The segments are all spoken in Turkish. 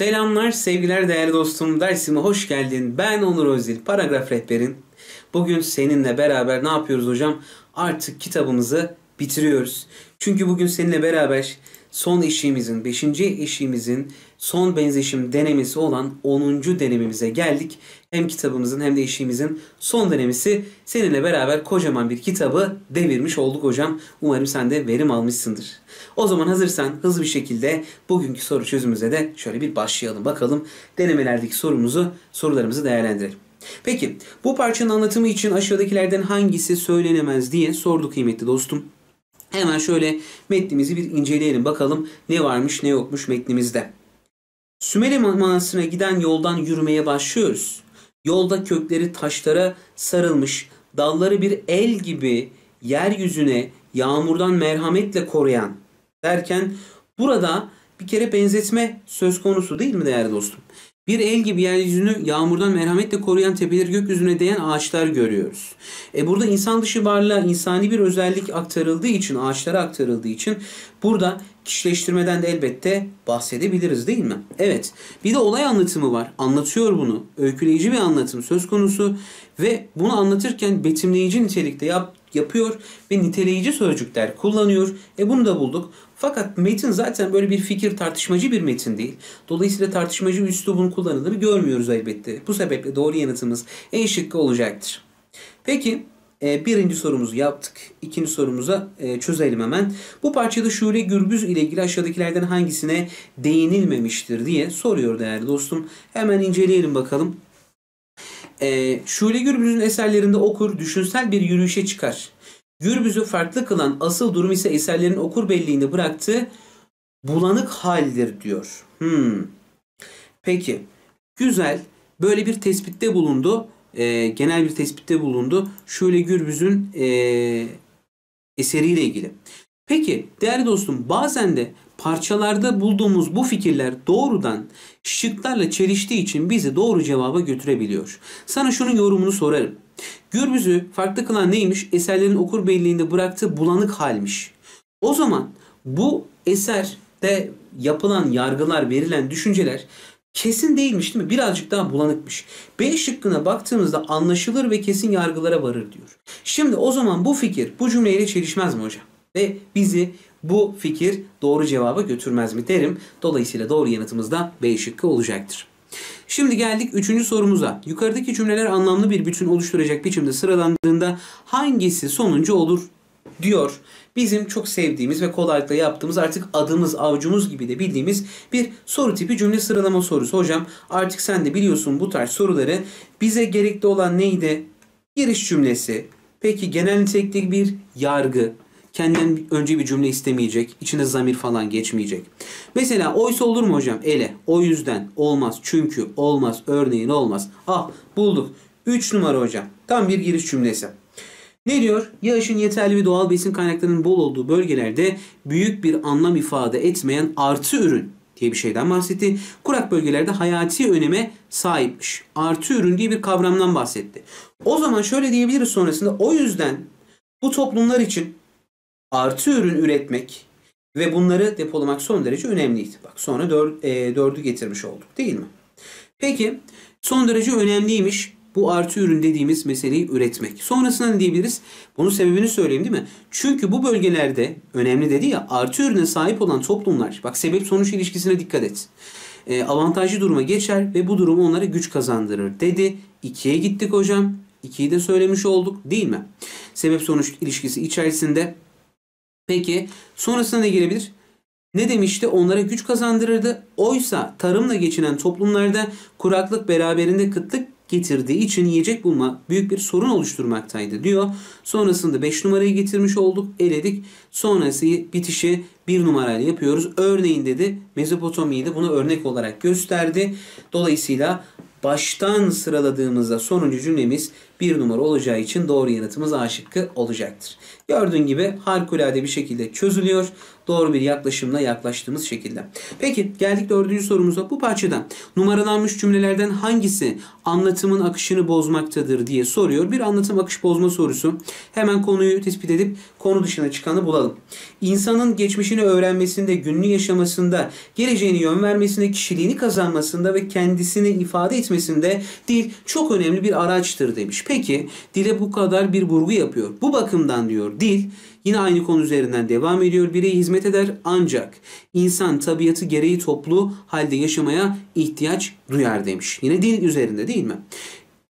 Selamlar, sevgiler değerli dostum. Dersime hoş geldin. Ben Onur Özdil, paragraf rehberin. Bugün seninle beraber ne yapıyoruz hocam? Artık kitabımızı bitiriyoruz. Çünkü bugün seninle beraber son eşiğimizin, 5. eşiğimizin son benzeşim denemesi olan 10. denememize geldik. Hem kitabımızın hem de eşiğimizin son denemesi seninle beraber kocaman bir kitabı devirmiş olduk hocam. Umarım sen de verim almışsındır. O zaman hazırsan hızlı bir şekilde bugünkü soru çözümümüze de şöyle bir başlayalım. Bakalım denemelerdeki sorumuzu, sorularımızı değerlendirelim. Peki bu parçanın anlatımı için aşağıdakilerden hangisi söylenemez diye sordu kıymetli dostum. Hemen şöyle metnimizi bir inceleyelim bakalım ne varmış ne yokmuş metnimizde. Sümele Manastırı'na giden yoldan yürümeye başlıyoruz. Yolda kökleri taşlara sarılmış, dalları bir el gibi yeryüzüne yağmurdan merhametle koruyan derken burada bir kere benzetme söz konusu değil mi değerli dostum? Bir el gibi yeryüzünü yağmurdan merhametle koruyan tepeleri gökyüzüne değen ağaçlar görüyoruz. E burada insan dışı varlığa insani bir özellik aktarıldığı için, ağaçlara aktarıldığı için burada kişileştirmeden de elbette bahsedebiliriz değil mi? Evet. Bir de olay anlatımı var. Anlatıyor bunu. Öyküleyici bir anlatım söz konusu ve bunu anlatırken betimleyici nitelikte yap, yapıyor ve niteleyici sözcükler kullanıyor. E bunu da bulduk. Fakat metin zaten böyle bir fikir tartışmacı bir metin değil. Dolayısıyla tartışmacı üslubun kullanıldığını görmüyoruz elbette. Bu sebeple doğru yanıtımız E şıkkı olacaktır. Peki e, birinci sorumuzu yaptık. İkinci sorumuza e, çözelim hemen. Bu parçada Şule Gürbüz ile ilgili aşağıdakilerden hangisine değinilmemiştir diye soruyor değerli dostum. Hemen inceleyelim bakalım. E, Şule Gürbüz'ün eserlerinde okur düşünsel bir yürüyüşe çıkar. Gürbüz'ü farklı kılan asıl durum ise eserlerin okur belliğinde bıraktığı bulanık haldir diyor. Hmm. Peki. Güzel. Böyle bir tespitte bulundu. E, genel bir tespitte bulundu. Şöyle Gürbüz'ün e, eseriyle ilgili. Peki değerli dostum bazen de parçalarda bulduğumuz bu fikirler doğrudan şıklarla çeliştiği için bizi doğru cevaba götürebiliyor. Sana şunun yorumunu sorarım. Gürbüz'ü farklı kılan neymiş? Eserlerin okur belliğinde bıraktığı bulanık halmiş. O zaman bu eserde yapılan yargılar, verilen düşünceler kesin değilmiş değil mi? Birazcık daha bulanıkmış. B şıkkına baktığımızda anlaşılır ve kesin yargılara varır diyor. Şimdi o zaman bu fikir bu cümleyle çelişmez mi hocam? Ve bizi bu fikir doğru cevaba götürmez mi derim. Dolayısıyla doğru yanıtımız da B şıkkı olacaktır. Şimdi geldik üçüncü sorumuza. Yukarıdaki cümleler anlamlı bir bütün oluşturacak biçimde sıralandığında hangisi sonuncu olur diyor. Bizim çok sevdiğimiz ve kolaylıkla yaptığımız artık adımız avucumuz gibi de bildiğimiz bir soru tipi cümle sıralama sorusu. Hocam artık sen de biliyorsun bu tarz soruları bize gerekli olan neydi? Giriş cümlesi. Peki genel nitelikli bir yargı kendinden önce bir cümle istemeyecek. içine zamir falan geçmeyecek. Mesela oysa olur mu hocam? Ele. O yüzden olmaz. Çünkü olmaz. Örneğin olmaz. Ah bulduk. 3 numara hocam. Tam bir giriş cümlesi. Ne diyor? Yağışın yeterli bir doğal besin kaynaklarının bol olduğu bölgelerde büyük bir anlam ifade etmeyen artı ürün diye bir şeyden bahsetti. Kurak bölgelerde hayati öneme sahipmiş. Artı ürün diye bir kavramdan bahsetti. O zaman şöyle diyebiliriz sonrasında o yüzden bu toplumlar için artı ürün üretmek ve bunları depolamak son derece önemliydi. Bak sonra dör, e, dördü getirmiş olduk değil mi? Peki son derece önemliymiş bu artı ürün dediğimiz meseleyi üretmek. Sonrasında ne diyebiliriz? Bunun sebebini söyleyeyim değil mi? Çünkü bu bölgelerde önemli dedi ya artı ürüne sahip olan toplumlar bak sebep sonuç ilişkisine dikkat et. E, avantajlı duruma geçer ve bu durum onlara güç kazandırır dedi. İkiye gittik hocam. İkiyi de söylemiş olduk değil mi? Sebep sonuç ilişkisi içerisinde Peki sonrasında ne gelebilir? Ne demişti? Onlara güç kazandırırdı. Oysa tarımla geçinen toplumlarda kuraklık beraberinde kıtlık getirdiği için yiyecek bulma büyük bir sorun oluşturmaktaydı diyor. Sonrasında 5 numarayı getirmiş olduk, eledik. Sonrası bitişi 1 numarayla yapıyoruz. Örneğin dedi Mezopotamya'yı da bunu örnek olarak gösterdi. Dolayısıyla baştan sıraladığımızda sonuncu cümlemiz bir numara olacağı için doğru yanıtımız A şıkkı olacaktır. Gördüğün gibi harikulade bir şekilde çözülüyor. Doğru bir yaklaşımla yaklaştığımız şekilde. Peki geldik dördüncü sorumuza. Bu parçada numaralanmış cümlelerden hangisi anlatımın akışını bozmaktadır diye soruyor. Bir anlatım akış bozma sorusu. Hemen konuyu tespit edip konu dışına çıkanı bulalım. İnsanın geçmişini öğrenmesinde, günlü yaşamasında, geleceğini yön vermesinde, kişiliğini kazanmasında ve kendisini ifade etmesinde dil çok önemli bir araçtır demiş. Peki dile bu kadar bir vurgu yapıyor. Bu bakımdan diyor dil Yine aynı konu üzerinden devam ediyor. Bireye hizmet eder ancak insan tabiatı gereği toplu halde yaşamaya ihtiyaç duyar demiş. Yine dil üzerinde değil mi?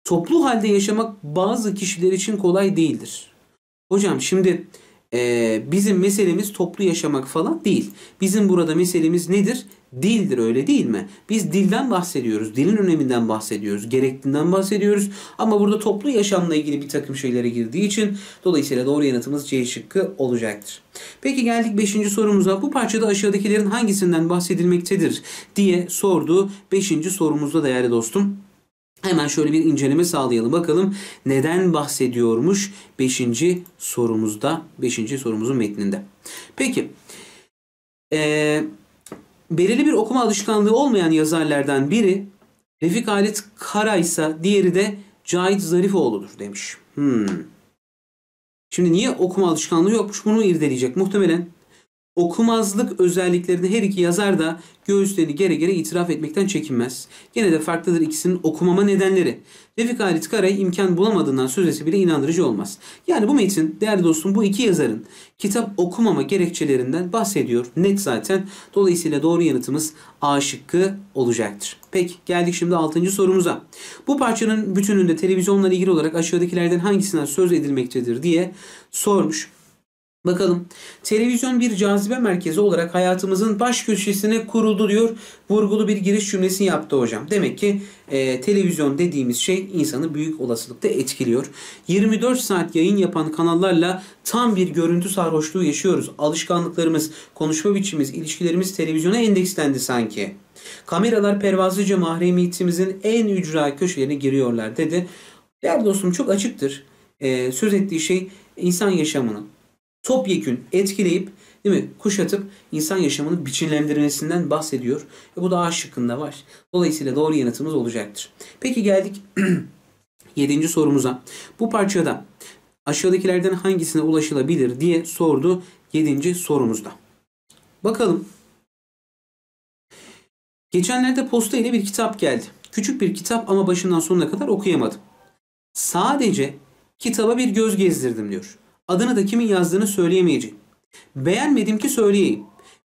Toplu halde yaşamak bazı kişiler için kolay değildir. Hocam şimdi e, bizim meselemiz toplu yaşamak falan değil. Bizim burada meselemiz nedir? Dildir öyle değil mi? Biz dilden bahsediyoruz. Dilin öneminden bahsediyoruz. Gerektiğinden bahsediyoruz. Ama burada toplu yaşamla ilgili bir takım şeylere girdiği için dolayısıyla doğru yanıtımız C şıkkı olacaktır. Peki geldik 5. sorumuza. Bu parçada aşağıdakilerin hangisinden bahsedilmektedir diye sordu. 5. sorumuzda değerli dostum. Hemen şöyle bir inceleme sağlayalım. Bakalım neden bahsediyormuş 5. sorumuzda, 5. sorumuzun metninde. Peki, ee, belirli bir okuma alışkanlığı olmayan yazarlardan biri Refik Halit Kara ise diğeri de Cahit Zarifoğlu'dur demiş. Hmm. Şimdi niye okuma alışkanlığı yokmuş bunu irdeleyecek. Muhtemelen Okumazlık özelliklerini her iki yazar da göğüslerini gere gere itiraf etmekten çekinmez. Gene de farklıdır ikisinin okumama nedenleri. Refik Halit Karay imkan bulamadığından sözesi bile inandırıcı olmaz. Yani bu metin değerli dostum bu iki yazarın kitap okumama gerekçelerinden bahsediyor. Net zaten. Dolayısıyla doğru yanıtımız A şıkkı olacaktır. Peki geldik şimdi 6. sorumuza. Bu parçanın bütününde televizyonla ilgili olarak aşağıdakilerden hangisinden söz edilmektedir diye sormuş. Bakalım. Televizyon bir cazibe merkezi olarak hayatımızın baş köşesine kuruldu diyor. Vurgulu bir giriş cümlesi yaptı hocam. Demek ki e, televizyon dediğimiz şey insanı büyük olasılıkta etkiliyor. 24 saat yayın yapan kanallarla tam bir görüntü sarhoşluğu yaşıyoruz. Alışkanlıklarımız, konuşma biçimimiz, ilişkilerimiz televizyona endekslendi sanki. Kameralar pervasızca mahremiyetimizin en ücra köşelerine giriyorlar dedi. Değerli dostum çok açıktır. E, söz ettiği şey insan yaşamını, topyekün etkileyip değil mi kuşatıp insan yaşamını biçimlendirmesinden bahsediyor. E bu da A şıkkında var. Dolayısıyla doğru yanıtımız olacaktır. Peki geldik 7. sorumuza. Bu parçada aşağıdakilerden hangisine ulaşılabilir diye sordu 7. sorumuzda. Bakalım. Geçenlerde posta ile bir kitap geldi. Küçük bir kitap ama başından sonuna kadar okuyamadım. Sadece kitaba bir göz gezdirdim diyor. Adını da kimin yazdığını söyleyemeyeceğim. Beğenmedim ki söyleyeyim.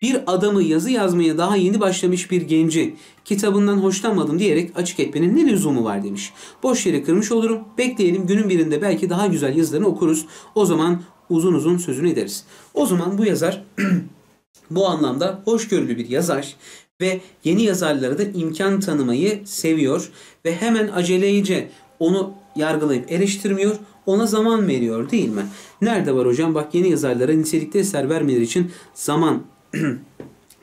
Bir adamı yazı yazmaya daha yeni başlamış bir genci kitabından hoşlanmadım diyerek açık etmenin ne lüzumu var demiş. Boş yere kırmış olurum. Bekleyelim günün birinde belki daha güzel yazılarını okuruz. O zaman uzun uzun sözünü ederiz. O zaman bu yazar bu anlamda hoşgörülü bir yazar ve yeni yazarlara da imkan tanımayı seviyor ve hemen aceleyce onu yargılayıp eleştirmiyor ona zaman veriyor değil mi? Nerede var hocam? Bak yeni yazarlara nitelikli eser vermeleri için zaman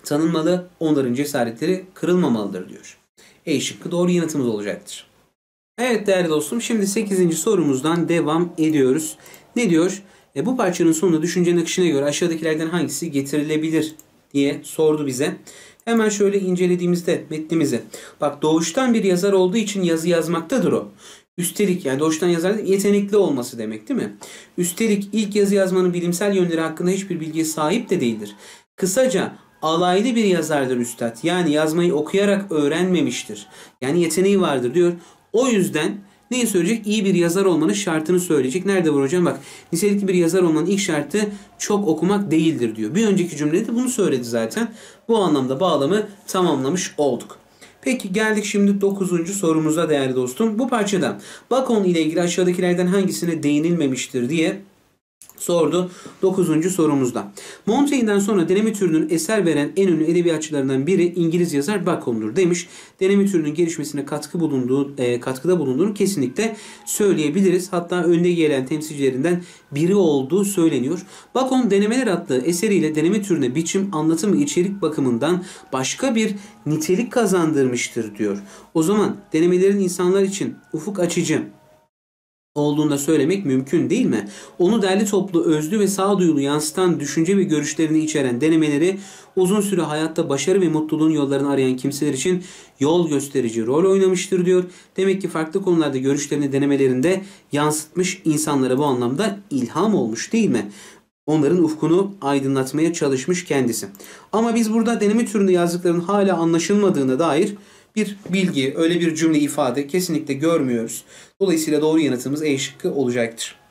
tanınmalı, onların cesaretleri kırılmamalıdır diyor. E şıkkı doğru yanıtımız olacaktır. Evet değerli dostum şimdi 8. sorumuzdan devam ediyoruz. Ne diyor? E, bu parçanın sonunda düşüncenin akışına göre aşağıdakilerden hangisi getirilebilir diye sordu bize. Hemen şöyle incelediğimizde metnimizi. Bak doğuştan bir yazar olduğu için yazı yazmaktadır o. Üstelik yani doğuştan yazar yetenekli olması demek değil mi? Üstelik ilk yazı yazmanın bilimsel yönleri hakkında hiçbir bilgiye sahip de değildir. Kısaca alaylı bir yazardır üstad. Yani yazmayı okuyarak öğrenmemiştir. Yani yeteneği vardır diyor. O yüzden neyi söyleyecek? İyi bir yazar olmanın şartını söyleyecek. Nerede var hocam? Bak nitelikli bir yazar olmanın ilk şartı çok okumak değildir diyor. Bir önceki cümlede bunu söyledi zaten. Bu anlamda bağlamı tamamlamış olduk. Peki geldik şimdi 9. sorumuza değerli dostum. Bu parçada Bakon ile ilgili aşağıdakilerden hangisine değinilmemiştir diye sordu 9. sorumuzda. Montaigne'den sonra deneme türünün eser veren en ünlü edebiyatçılarından biri İngiliz yazar Bacon'dur demiş. Deneme türünün gelişmesine katkı bulunduğu, e, katkıda bulunduğunu kesinlikle söyleyebiliriz. Hatta önde gelen temsilcilerinden biri olduğu söyleniyor. Bacon Denemeler adlı eseriyle deneme türüne biçim, anlatım içerik bakımından başka bir nitelik kazandırmıştır diyor. O zaman denemelerin insanlar için ufuk açıcı, olduğunda söylemek mümkün değil mi? Onu derli toplu, özlü ve sağduyulu yansıtan düşünce ve görüşlerini içeren denemeleri uzun süre hayatta başarı ve mutluluğun yollarını arayan kimseler için yol gösterici rol oynamıştır diyor. Demek ki farklı konularda görüşlerini denemelerinde yansıtmış insanlara bu anlamda ilham olmuş değil mi? onların ufkunu aydınlatmaya çalışmış kendisi. Ama biz burada deneme türünde yazdıklarının hala anlaşılmadığına dair bir bilgi, öyle bir cümle ifade kesinlikle görmüyoruz. Dolayısıyla doğru yanıtımız E şıkkı olacaktır.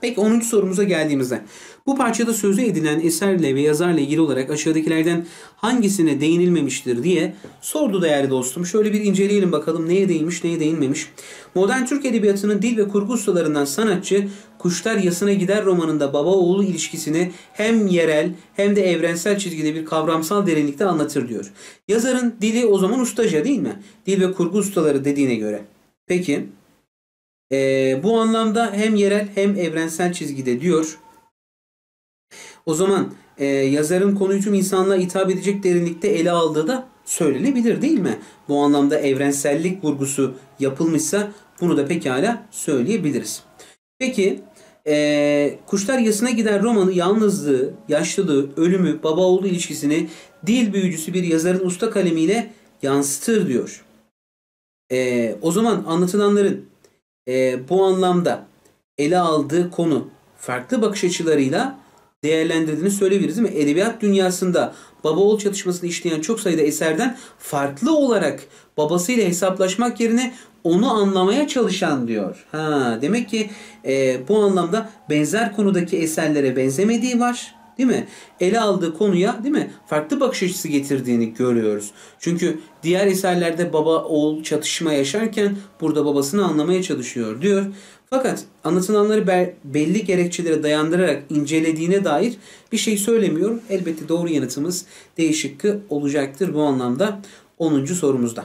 Peki 10. sorumuza geldiğimizde bu parçada sözü edilen eserle ve yazarla ilgili olarak aşağıdakilerden hangisine değinilmemiştir diye sordu değerli dostum. Şöyle bir inceleyelim bakalım neye değinmiş neye değinmemiş. Modern Türk Edebiyatı'nın dil ve kurgu ustalarından sanatçı Kuşlar Yasına Gider romanında baba oğlu ilişkisini hem yerel hem de evrensel çizgide bir kavramsal derinlikte anlatır diyor. Yazarın dili o zaman ustaca değil mi? Dil ve kurgu ustaları dediğine göre. Peki e, bu anlamda hem yerel hem evrensel çizgide diyor. O zaman e, yazarın konuyu tüm insanlığa hitap edecek derinlikte ele aldığı da söylenebilir değil mi? Bu anlamda evrensellik vurgusu yapılmışsa bunu da pekala söyleyebiliriz. Peki e, Kuşlar Yasına Giden romanı yalnızlığı, yaşlılığı, ölümü, baba oğlu ilişkisini dil büyücüsü bir yazarın usta kalemiyle yansıtır diyor. E, o zaman anlatılanların e, bu anlamda ele aldığı konu farklı bakış açılarıyla değerlendirdiğini söyleyebiliriz değil mi? Edebiyat dünyasında baba oğul çatışmasını işleyen çok sayıda eserden farklı olarak babasıyla hesaplaşmak yerine onu anlamaya çalışan diyor. Ha, demek ki e, bu anlamda benzer konudaki eserlere benzemediği var. Değil mi? Ele aldığı konuya değil mi? Farklı bakış açısı getirdiğini görüyoruz. Çünkü diğer eserlerde baba oğul çatışma yaşarken burada babasını anlamaya çalışıyor diyor. Fakat anlatılanları belli gerekçelere dayandırarak incelediğine dair bir şey söylemiyorum. Elbette doğru yanıtımız D olacaktır bu anlamda 10. sorumuzda.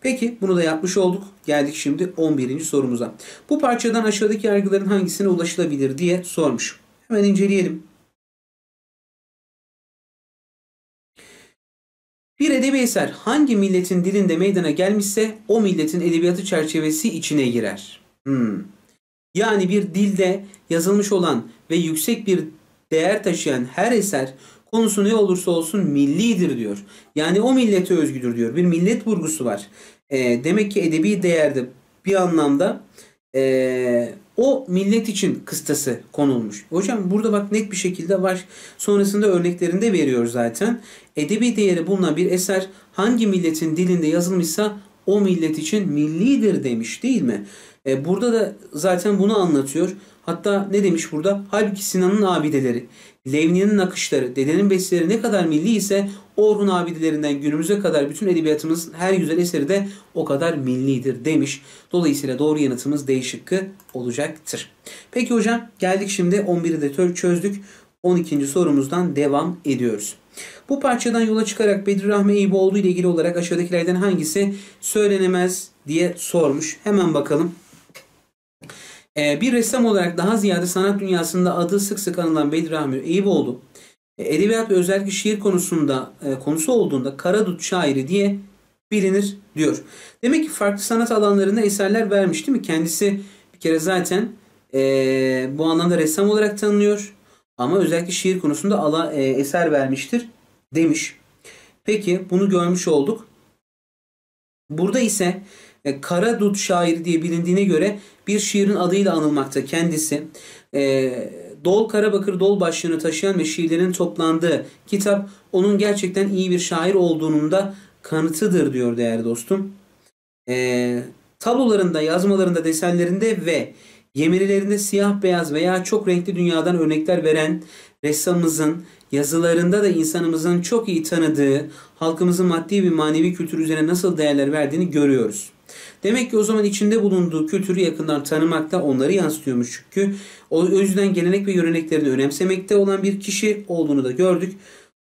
Peki bunu da yapmış olduk. Geldik şimdi 11. sorumuza. Bu parçadan aşağıdaki yargıların hangisine ulaşılabilir diye sormuş. Hemen inceleyelim. Bir edebi eser hangi milletin dilinde meydana gelmişse o milletin edebiyatı çerçevesi içine girer. Hmm. Yani bir dilde yazılmış olan ve yüksek bir değer taşıyan her eser konusu ne olursa olsun millidir diyor. Yani o millete özgüdür diyor. Bir millet vurgusu var. E, demek ki edebi değerde bir anlamda e, o millet için kıstası konulmuş. Hocam burada bak net bir şekilde var. Sonrasında örneklerinde veriyor zaten. Edebi değeri bulunan bir eser hangi milletin dilinde yazılmışsa o millet için millidir demiş değil mi? E, burada da zaten bunu anlatıyor. Hatta ne demiş burada? Halbuki Sinan'ın abideleri, Levni'nin nakışları, dedenin besteleri ne kadar milli ise Orhun abidelerinden günümüze kadar bütün edebiyatımız her güzel eseri de o kadar millidir demiş. Dolayısıyla doğru yanıtımız D şıkkı olacaktır. Peki hocam geldik şimdi 11'i de çözdük. 12. sorumuzdan devam ediyoruz. Bu parçadan yola çıkarak Bedir Rahmi Eyüboğlu ile ilgili olarak aşağıdakilerden hangisi söylenemez diye sormuş. Hemen bakalım. Ee, bir ressam olarak daha ziyade sanat dünyasında adı sık sık anılan Bedir Rahmi Eyüboğlu e, edebiyat ve özellikle şiir konusunda e, konusu olduğunda Karadut şairi diye bilinir diyor. Demek ki farklı sanat alanlarında eserler vermiş değil mi? Kendisi bir kere zaten e, bu anlamda ressam olarak tanınıyor. Ama özellikle şiir konusunda ala, e, eser vermiştir demiş. Peki bunu görmüş olduk. Burada ise e, Kara Dut şairi diye bilindiğine göre bir şiirin adıyla anılmakta kendisi. E, Dol Karabakır Dol başlığını taşıyan ve şiirlerin toplandığı kitap onun gerçekten iyi bir şair olduğunun da kanıtıdır diyor değerli dostum. E, tablolarında, yazmalarında, desenlerinde ve yemirilerinde siyah beyaz veya çok renkli dünyadan örnekler veren ressamımızın yazılarında da insanımızın çok iyi tanıdığı halkımızın maddi ve manevi kültür üzerine nasıl değerler verdiğini görüyoruz. Demek ki o zaman içinde bulunduğu kültürü yakından tanımakta onları yansıtıyormuş çünkü. O yüzden gelenek ve göreneklerini önemsemekte olan bir kişi olduğunu da gördük.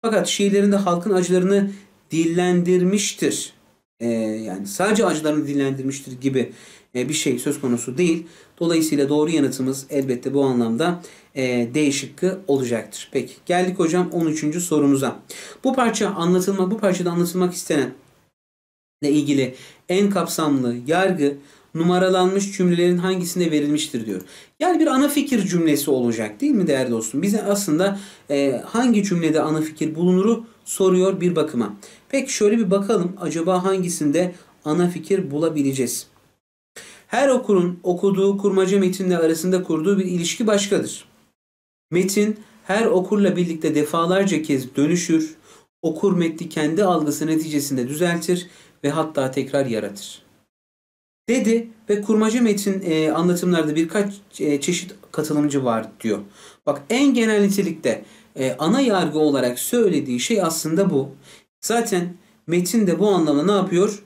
Fakat şiirlerinde halkın acılarını dillendirmiştir. Ee, yani sadece acılarını dillendirmiştir gibi e, bir şey söz konusu değil. Dolayısıyla doğru yanıtımız elbette bu anlamda e, D olacaktır. Peki geldik hocam 13. sorumuza. Bu parça anlatılma, bu parçada anlatılmak istenen ilgili en kapsamlı yargı numaralanmış cümlelerin hangisinde verilmiştir diyor. Yani bir ana fikir cümlesi olacak değil mi değerli dostum? Bize aslında e, hangi cümlede ana fikir bulunuru soruyor bir bakıma. Peki şöyle bir bakalım acaba hangisinde ana fikir bulabileceğiz? Her okurun okuduğu kurmaca metinle arasında kurduğu bir ilişki başkadır. Metin her okurla birlikte defalarca kez dönüşür, okur metni kendi algısı neticesinde düzeltir ve hatta tekrar yaratır. Dedi ve kurmaca metin e, anlatımlarda birkaç e, çeşit katılımcı var diyor. Bak en genel nitelikte e, ana yargı olarak söylediği şey aslında bu. Zaten metin de bu anlamda ne yapıyor?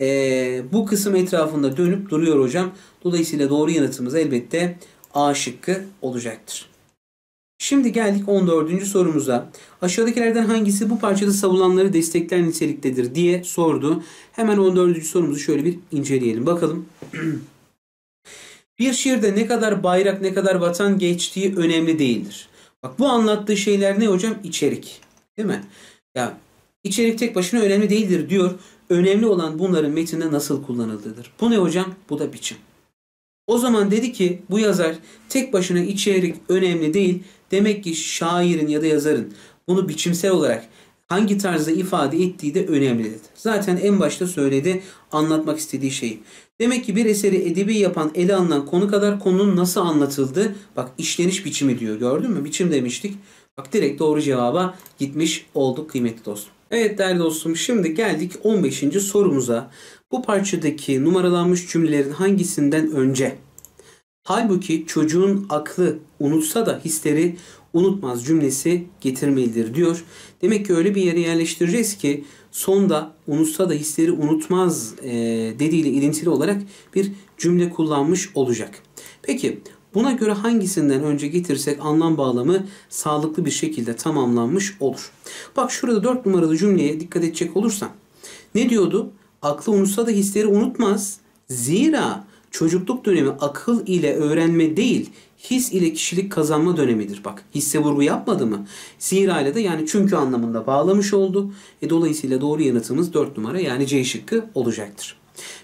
E, bu kısım etrafında dönüp duruyor hocam. Dolayısıyla doğru yanıtımız elbette A şıkkı olacaktır. Şimdi geldik 14. sorumuza. Aşağıdakilerden hangisi bu parçada savulanları destekler niteliktedir diye sordu. Hemen 14. sorumuzu şöyle bir inceleyelim. Bakalım. bir şiirde ne kadar bayrak ne kadar vatan geçtiği önemli değildir. Bak bu anlattığı şeyler ne hocam? İçerik. Değil mi? Ya içerik tek başına önemli değildir diyor. Önemli olan bunların metinde nasıl kullanıldığıdır. Bu ne hocam? Bu da biçim. O zaman dedi ki bu yazar tek başına içerik önemli değil. Demek ki şairin ya da yazarın bunu biçimsel olarak hangi tarzda ifade ettiği de önemli dedi. Zaten en başta söyledi anlatmak istediği şeyi. Demek ki bir eseri edebi yapan ele alınan konu kadar konunun nasıl anlatıldı? Bak işleniş biçimi diyor gördün mü? Biçim demiştik. Bak direkt doğru cevaba gitmiş olduk kıymetli dostum. Evet değerli dostum şimdi geldik 15. sorumuza. Bu parçadaki numaralanmış cümlelerin hangisinden önce Halbuki çocuğun aklı unutsa da hisleri unutmaz cümlesi getirmelidir diyor. Demek ki öyle bir yere yerleştireceğiz ki sonda unutsa da hisleri unutmaz e, dediğiyle ilintili olarak bir cümle kullanmış olacak. Peki buna göre hangisinden önce getirsek anlam bağlamı sağlıklı bir şekilde tamamlanmış olur. Bak şurada 4 numaralı cümleye dikkat edecek olursan ne diyordu? Aklı unutsa da hisleri unutmaz. Zira çocukluk dönemi akıl ile öğrenme değil, his ile kişilik kazanma dönemidir. Bak hisse vurgu yapmadı mı? Zira ile de yani çünkü anlamında bağlamış oldu. E, dolayısıyla doğru yanıtımız 4 numara yani C şıkkı olacaktır.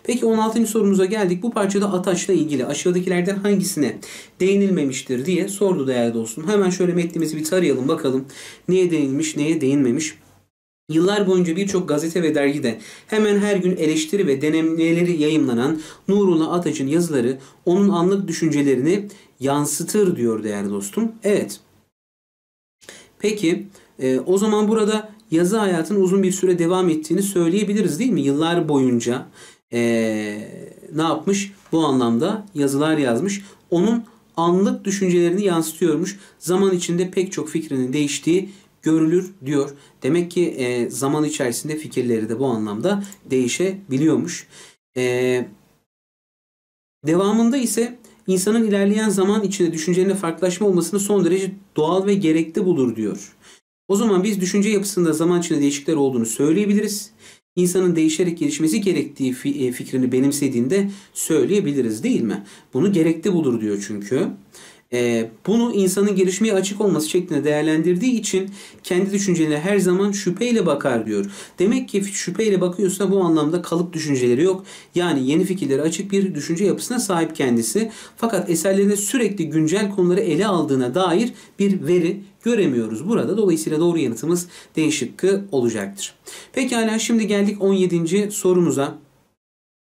Peki 16. sorumuza geldik. Bu parçada ataçla ilgili aşağıdakilerden hangisine değinilmemiştir diye sordu değerli dostum. Hemen şöyle metnimizi bir tarayalım bakalım. Neye değinmiş, neye değinmemiş. Yıllar boyunca birçok gazete ve dergide hemen her gün eleştiri ve denemeleri yayımlanan Nurullah Ataç'ın yazıları onun anlık düşüncelerini yansıtır diyor değerli dostum. Evet. Peki e, o zaman burada yazı hayatın uzun bir süre devam ettiğini söyleyebiliriz değil mi? Yıllar boyunca e, ne yapmış? Bu anlamda yazılar yazmış. Onun anlık düşüncelerini yansıtıyormuş. Zaman içinde pek çok fikrinin değiştiği görülür diyor. Demek ki e, zaman içerisinde fikirleri de bu anlamda değişebiliyormuş. E, devamında ise insanın ilerleyen zaman içinde düşüncelerine farklılaşma olmasını son derece doğal ve gerekli bulur diyor. O zaman biz düşünce yapısında zaman içinde değişiklikler olduğunu söyleyebiliriz. İnsanın değişerek gelişmesi gerektiği e, fikrini benimsediğinde söyleyebiliriz değil mi? Bunu gerekli bulur diyor çünkü e, bunu insanın gelişmeye açık olması şeklinde değerlendirdiği için kendi düşüncelerine her zaman şüpheyle bakar diyor. Demek ki şüpheyle bakıyorsa bu anlamda kalıp düşünceleri yok. Yani yeni fikirlere açık bir düşünce yapısına sahip kendisi. Fakat eserlerinde sürekli güncel konuları ele aldığına dair bir veri göremiyoruz burada. Dolayısıyla doğru yanıtımız D şıkkı olacaktır. Pekala şimdi geldik 17. sorumuza.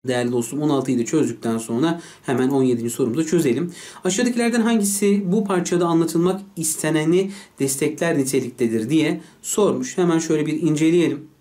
Değerli dostum 16'yı da çözdükten sonra hemen 17. sorumuzu çözelim. Aşağıdakilerden hangisi bu parçada anlatılmak isteneni destekler niteliktedir diye sormuş. Hemen şöyle bir inceleyelim.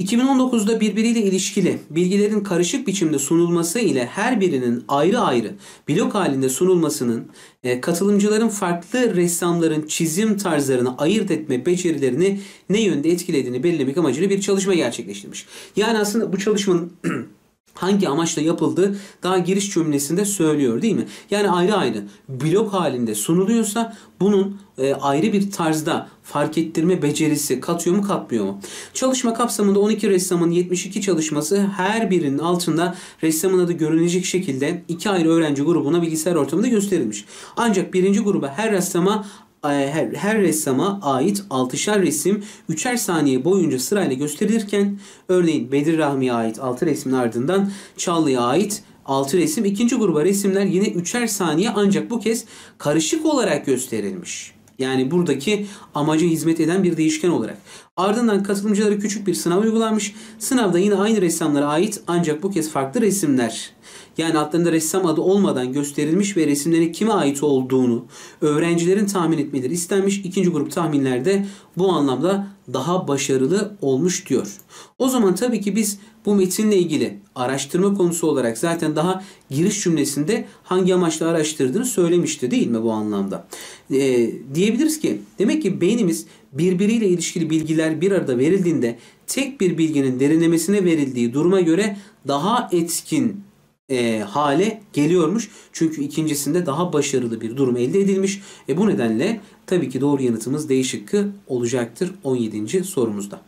2019'da birbiriyle ilişkili bilgilerin karışık biçimde sunulması ile her birinin ayrı ayrı blok halinde sunulmasının e, katılımcıların farklı ressamların çizim tarzlarını ayırt etme becerilerini ne yönde etkilediğini belirlemek amacıyla bir çalışma gerçekleştirmiş. Yani aslında bu çalışmanın hangi amaçla yapıldığı daha giriş cümlesinde söylüyor değil mi? Yani ayrı ayrı blok halinde sunuluyorsa bunun e, ayrı bir tarzda fark ettirme becerisi katıyor mu katmıyor mu? Çalışma kapsamında 12 ressamın 72 çalışması her birinin altında ressamın adı görünecek şekilde iki ayrı öğrenci grubuna bilgisayar ortamında gösterilmiş. Ancak birinci gruba her ressama her, her ressama ait 6'şer resim 3'er saniye boyunca sırayla gösterilirken örneğin Bedir Rahmi'ye ait 6 resmin ardından Çallı'ya ait 6 resim ikinci gruba resimler yine 3'er saniye ancak bu kez karışık olarak gösterilmiş. Yani buradaki amaca hizmet eden bir değişken olarak. Ardından katılımcılara küçük bir sınav uygulanmış. Sınavda yine aynı ressamlara ait ancak bu kez farklı resimler yani altlarında ressam adı olmadan gösterilmiş ve resimlerin kime ait olduğunu öğrencilerin tahmin etmeleri istenmiş. İkinci grup tahminlerde bu anlamda daha başarılı olmuş diyor. O zaman tabii ki biz bu metinle ilgili araştırma konusu olarak zaten daha giriş cümlesinde hangi amaçla araştırdığını söylemişti değil mi bu anlamda? Ee, diyebiliriz ki demek ki beynimiz birbiriyle ilişkili bilgiler bir arada verildiğinde tek bir bilginin derinlemesine verildiği duruma göre daha etkin e, hale geliyormuş. Çünkü ikincisinde daha başarılı bir durum elde edilmiş. E, bu nedenle tabii ki doğru yanıtımız D şıkkı olacaktır 17. sorumuzda.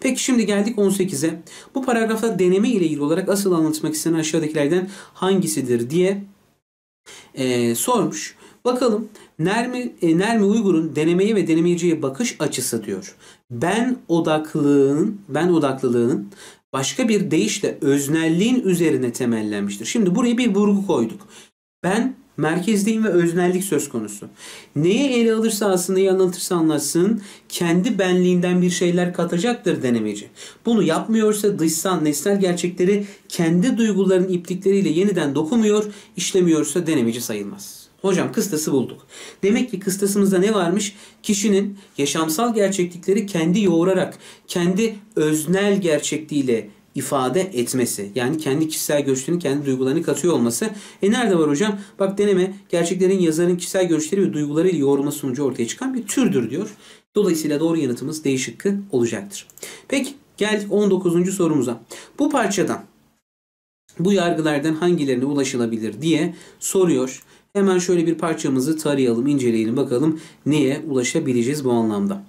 Peki şimdi geldik 18'e. Bu paragrafta deneme ile ilgili olarak asıl anlatmak istenen aşağıdakilerden hangisidir diye e, sormuş. Bakalım Nermi, e, Nermi Uygur'un denemeye ve denemeyiciye bakış açısı diyor. Ben odaklılığın, ben odaklılığın başka bir deyişle öznelliğin üzerine temellenmiştir. Şimdi buraya bir vurgu koyduk. Ben merkezdeyim ve öznellik söz konusu. Neye ele alırsa aslında neyi anlatırsa anlatsın kendi benliğinden bir şeyler katacaktır denemeci. Bunu yapmıyorsa dışsal nesnel gerçekleri kendi duyguların iplikleriyle yeniden dokumuyor, işlemiyorsa denemeci sayılmaz. Hocam kıstası bulduk. Demek ki kıstasımızda ne varmış? Kişinin yaşamsal gerçeklikleri kendi yoğurarak, kendi öznel gerçekliğiyle ifade etmesi. Yani kendi kişisel görüşlerini, kendi duygularını katıyor olması. E nerede var hocam? Bak deneme gerçeklerin yazarın kişisel görüşleri ve duygularıyla yoğurma sonucu ortaya çıkan bir türdür diyor. Dolayısıyla doğru yanıtımız D olacaktır. Peki geldik 19. sorumuza. Bu parçadan bu yargılardan hangilerine ulaşılabilir diye soruyor. Hemen şöyle bir parçamızı tarayalım, inceleyelim bakalım neye ulaşabileceğiz bu anlamda.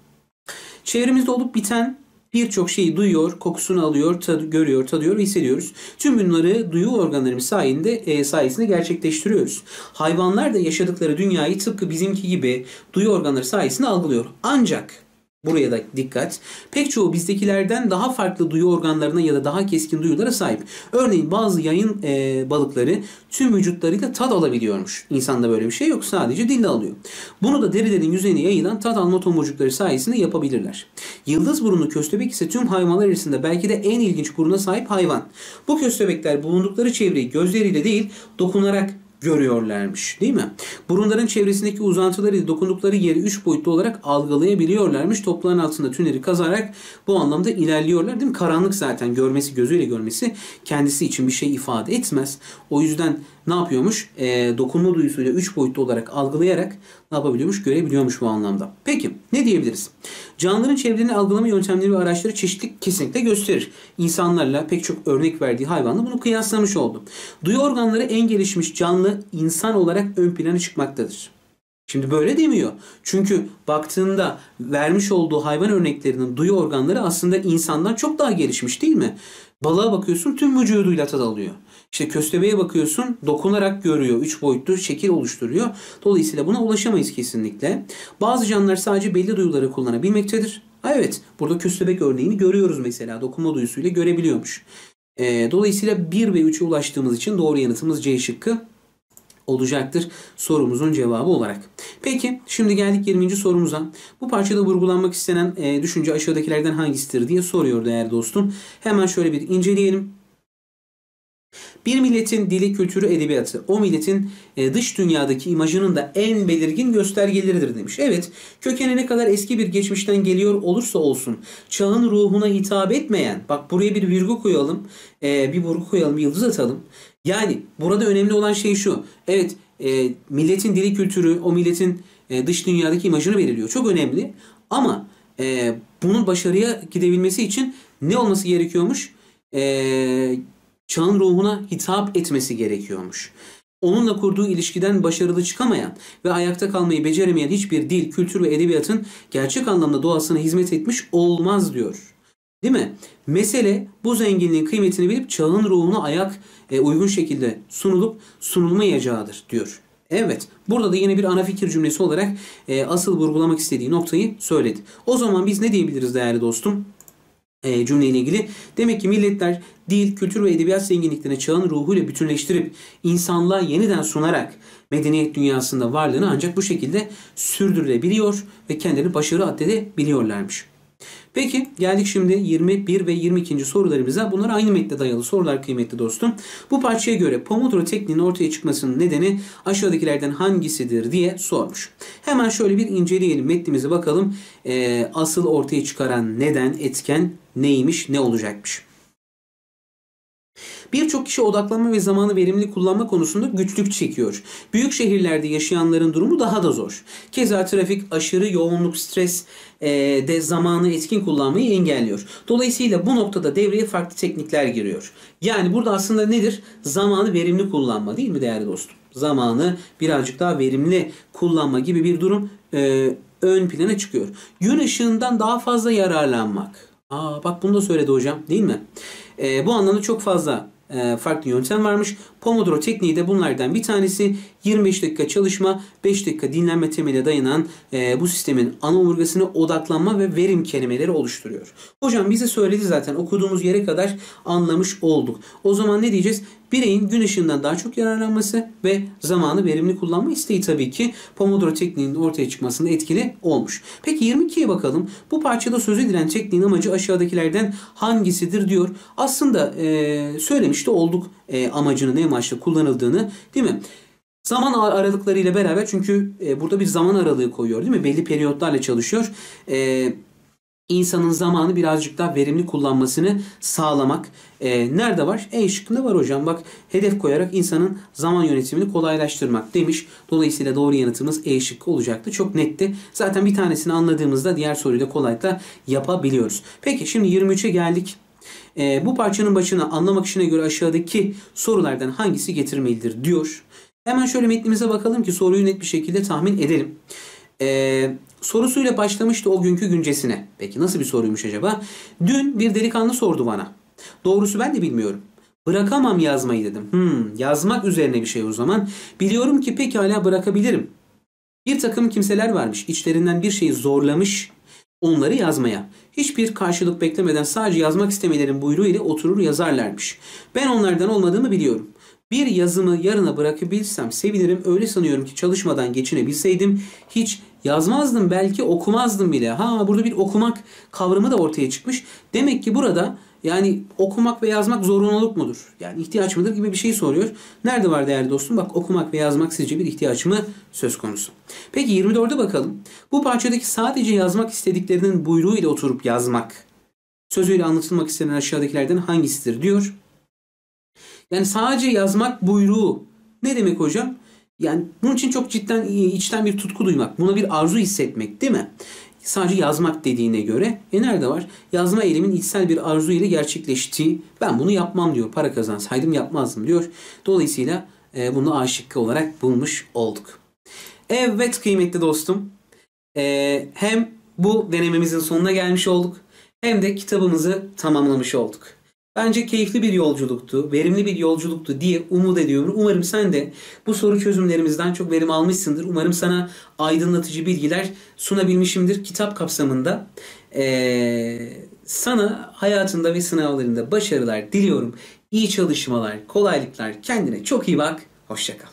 Çevremizde olup biten birçok şeyi duyuyor, kokusunu alıyor, tadı, görüyor, tadıyor hissediyoruz. Tüm bunları duyu organlarımız sayesinde, e, sayesinde gerçekleştiriyoruz. Hayvanlar da yaşadıkları dünyayı tıpkı bizimki gibi duyu organları sayesinde algılıyor. Ancak Buraya da dikkat. Pek çoğu bizdekilerden daha farklı duyu organlarına ya da daha keskin duyulara sahip. Örneğin bazı yayın e, balıkları tüm vücutlarıyla tat alabiliyormuş. İnsanda böyle bir şey yok. Sadece dille alıyor. Bunu da derilerin yüzeyine yayılan tat alma tomurcukları sayesinde yapabilirler. Yıldız burunlu köstebek ise tüm hayvanlar arasında belki de en ilginç buruna sahip hayvan. Bu köstebekler bulundukları çevreyi gözleriyle değil dokunarak görüyorlarmış değil mi? Burunların çevresindeki uzantıları dokundukları yeri 3 boyutlu olarak algılayabiliyorlarmış. Topların altında tüneri kazarak bu anlamda ilerliyorlar değil mi? Karanlık zaten görmesi gözüyle görmesi kendisi için bir şey ifade etmez. O yüzden ne yapıyormuş? E, dokunma duyusuyla 3 boyutlu olarak algılayarak ne yapabiliyormuş? Görebiliyormuş bu anlamda. Peki ne diyebiliriz? Canlıların çevrelerini algılama yöntemleri ve araçları çeşitlilik kesinlikle gösterir. İnsanlarla pek çok örnek verdiği hayvanla bunu kıyaslamış oldu. Duyu organları en gelişmiş canlı insan olarak ön plana çıkmaktadır. Şimdi böyle demiyor. Çünkü baktığında vermiş olduğu hayvan örneklerinin duyu organları aslında insandan çok daha gelişmiş değil mi? Balığa bakıyorsun tüm vücuduyla tad alıyor. İşte köstebeğe bakıyorsun dokunarak görüyor. Üç boyutlu şekil oluşturuyor. Dolayısıyla buna ulaşamayız kesinlikle. Bazı canlılar sadece belli duyuları kullanabilmektedir. Ha evet burada köstebek örneğini görüyoruz mesela. Dokunma duyusuyla görebiliyormuş. E, dolayısıyla 1 ve 3'e ulaştığımız için doğru yanıtımız C şıkkı olacaktır sorumuzun cevabı olarak. Peki şimdi geldik 20. sorumuza. Bu parçada vurgulanmak istenen e, düşünce aşağıdakilerden hangisidir diye soruyor değerli dostum. Hemen şöyle bir inceleyelim. Bir milletin dili, kültürü, edebiyatı o milletin e, dış dünyadaki imajının da en belirgin göstergeleridir demiş. Evet, kökeni ne kadar eski bir geçmişten geliyor olursa olsun çağın ruhuna hitap etmeyen, bak buraya bir virgül koyalım, e, bir vurgu koyalım, yıldız atalım. Yani burada önemli olan şey şu. Evet, e, milletin dili, kültürü o milletin dış dünyadaki imajını belirliyor. Çok önemli ama bunun başarıya gidebilmesi için ne olması gerekiyormuş? Eee çağın ruhuna hitap etmesi gerekiyormuş. Onunla kurduğu ilişkiden başarılı çıkamayan ve ayakta kalmayı beceremeyen hiçbir dil, kültür ve edebiyatın gerçek anlamda doğasına hizmet etmiş olmaz diyor. Değil mi? Mesele bu zenginliğin kıymetini bilip çağın ruhuna ayak e, uygun şekilde sunulup sunulmayacağıdır diyor. Evet burada da yine bir ana fikir cümlesi olarak e, asıl vurgulamak istediği noktayı söyledi. O zaman biz ne diyebiliriz değerli dostum? e, cümleyle ilgili. Demek ki milletler dil, kültür ve edebiyat zenginliklerini çağın ruhuyla bütünleştirip insanlığa yeniden sunarak medeniyet dünyasında varlığını ancak bu şekilde sürdürülebiliyor ve kendilerini başarı addedebiliyorlarmış. Peki geldik şimdi 21 ve 22. sorularımıza. Bunlar aynı metne dayalı sorular kıymetli dostum. Bu parçaya göre Pomodoro tekniğinin ortaya çıkmasının nedeni aşağıdakilerden hangisidir diye sormuş. Hemen şöyle bir inceleyelim metnimize bakalım. Ee, asıl ortaya çıkaran neden, etken neymiş, ne olacakmış. Birçok kişi odaklanma ve zamanı verimli kullanma konusunda güçlük çekiyor. Büyük şehirlerde yaşayanların durumu daha da zor. Keza trafik, aşırı yoğunluk, stres e, de zamanı etkin kullanmayı engelliyor. Dolayısıyla bu noktada devreye farklı teknikler giriyor. Yani burada aslında nedir? Zamanı verimli kullanma değil mi değerli dostum? Zamanı birazcık daha verimli kullanma gibi bir durum e, ön plana çıkıyor. Gün ışığından daha fazla yararlanmak. Aa bak bunu da söyledi hocam değil mi? E, bu anlamda çok fazla e, farklı yöntem varmış. Pomodoro tekniği de bunlardan bir tanesi. 25 dakika çalışma, 5 dakika dinlenme temeline dayanan e, bu sistemin ana omurgasını odaklanma ve verim kelimeleri oluşturuyor. Hocam bize söyledi zaten okuduğumuz yere kadar anlamış olduk. O zaman ne diyeceğiz? Bireyin gün ışığından daha çok yararlanması ve zamanı verimli kullanma isteği tabii ki Pomodoro tekniğinin ortaya çıkmasında etkili olmuş. Peki 22'ye bakalım. Bu parçada söz edilen tekniğin amacı aşağıdakilerden hangisidir diyor. Aslında e, söylemiş de olduk e, amacını ne amaçla kullanıldığını değil mi? Zaman aralıklarıyla beraber çünkü e, burada bir zaman aralığı koyuyor değil mi? Belli periyotlarla çalışıyor. E, insanın zamanı birazcık daha verimli kullanmasını sağlamak. E, nerede var? E şıkkında var hocam. Bak hedef koyarak insanın zaman yönetimini kolaylaştırmak demiş. Dolayısıyla doğru yanıtımız E şıkkı olacaktı. Çok netti. Zaten bir tanesini anladığımızda diğer soruyu da kolaylıkla yapabiliyoruz. Peki şimdi 23'e geldik. E, bu parçanın başına anlamak işine göre aşağıdaki sorulardan hangisi getirmelidir diyor. Hemen şöyle metnimize bakalım ki soruyu net bir şekilde tahmin edelim. Ee, sorusuyla başlamıştı o günkü güncesine. Peki nasıl bir soruymuş acaba? Dün bir delikanlı sordu bana. Doğrusu ben de bilmiyorum. Bırakamam yazmayı dedim. Hmm, yazmak üzerine bir şey o zaman. Biliyorum ki pekala bırakabilirim. Bir takım kimseler varmış. İçlerinden bir şeyi zorlamış onları yazmaya. Hiçbir karşılık beklemeden sadece yazmak istemelerin buyruğu ile oturur yazarlarmış. Ben onlardan olmadığımı biliyorum. Bir yazımı yarına bırakabilsem sevinirim. Öyle sanıyorum ki çalışmadan geçinebilseydim hiç yazmazdım belki okumazdım bile. Ha burada bir okumak kavramı da ortaya çıkmış. Demek ki burada yani okumak ve yazmak zorunluluk mudur? Yani ihtiyaç mıdır gibi bir şey soruyor. Nerede var değerli dostum? Bak okumak ve yazmak sizce bir ihtiyaç mı söz konusu? Peki 24'e bakalım. Bu parçadaki sadece yazmak istediklerinin buyruğu ile oturup yazmak sözüyle anlatılmak istenen aşağıdakilerden hangisidir diyor. Yani sadece yazmak buyruğu ne demek hocam? Yani bunun için çok cidden içten bir tutku duymak. Buna bir arzu hissetmek değil mi? Sadece yazmak dediğine göre e nerede var? Yazma eylemin içsel bir arzu ile gerçekleştiği ben bunu yapmam diyor. Para kazansaydım yapmazdım diyor. Dolayısıyla e, bunu A olarak bulmuş olduk. Evet kıymetli dostum. E, hem bu denememizin sonuna gelmiş olduk. Hem de kitabımızı tamamlamış olduk. Bence keyifli bir yolculuktu, verimli bir yolculuktu diye umut ediyorum. Umarım sen de bu soru çözümlerimizden çok verim almışsındır. Umarım sana aydınlatıcı bilgiler sunabilmişimdir kitap kapsamında. Ee, sana hayatında ve sınavlarında başarılar diliyorum. İyi çalışmalar, kolaylıklar. Kendine çok iyi bak. Hoşçakal.